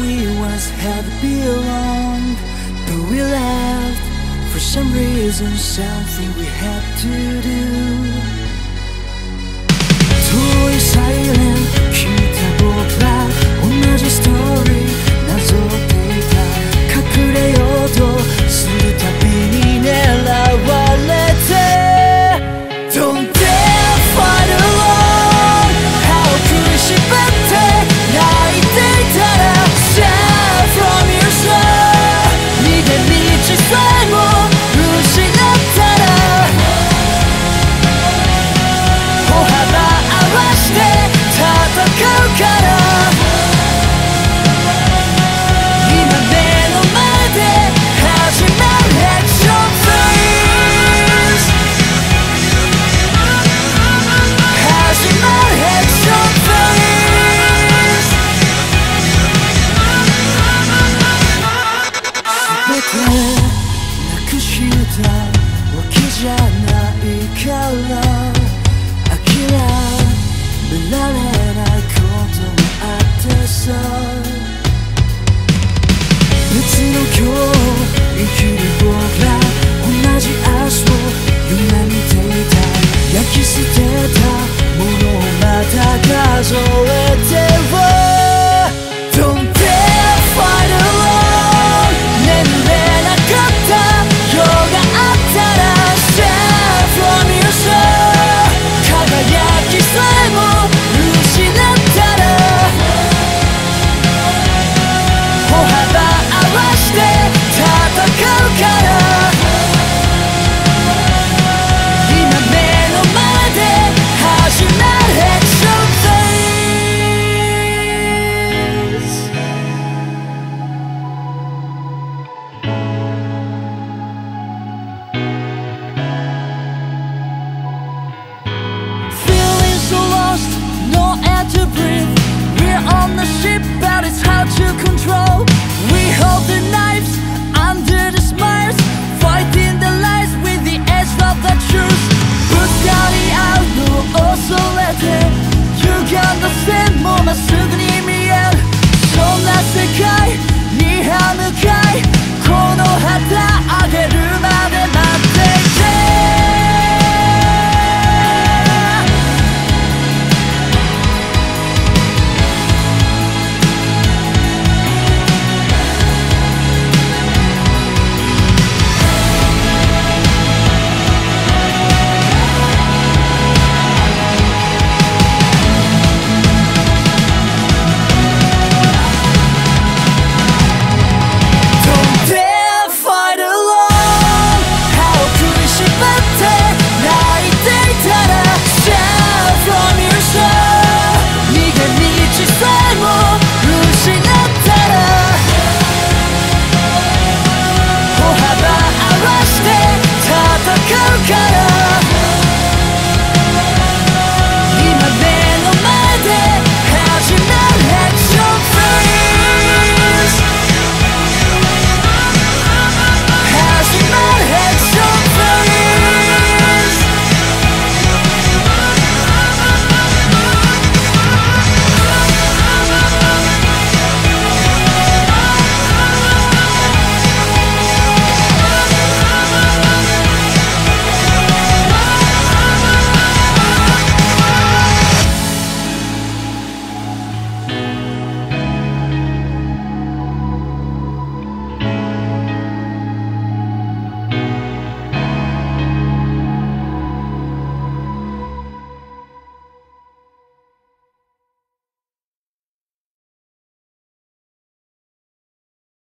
we once had belonged But we left For some reason something we had to do Toy silent 聞いた僕ら同じストーリー から諦められないこともあってさ。別の今日